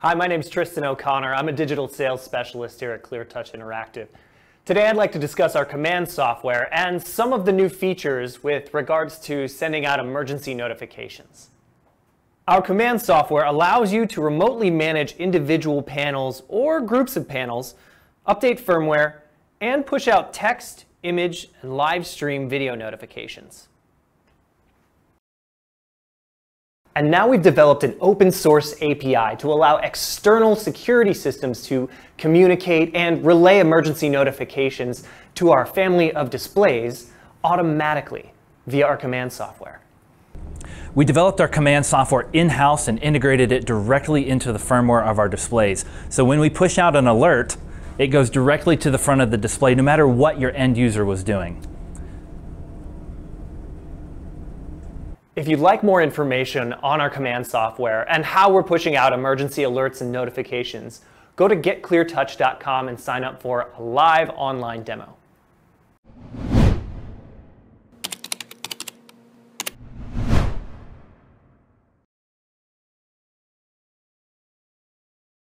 Hi, my name is Tristan O'Connor. I'm a digital sales specialist here at Clear Touch Interactive. Today I'd like to discuss our command software and some of the new features with regards to sending out emergency notifications. Our command software allows you to remotely manage individual panels or groups of panels, update firmware, and push out text, image, and live stream video notifications. And now we've developed an open source API to allow external security systems to communicate and relay emergency notifications to our family of displays automatically via our command software. We developed our command software in-house and integrated it directly into the firmware of our displays. So when we push out an alert, it goes directly to the front of the display no matter what your end user was doing. If you'd like more information on our command software and how we're pushing out emergency alerts and notifications, go to getcleartouch.com and sign up for a live online demo.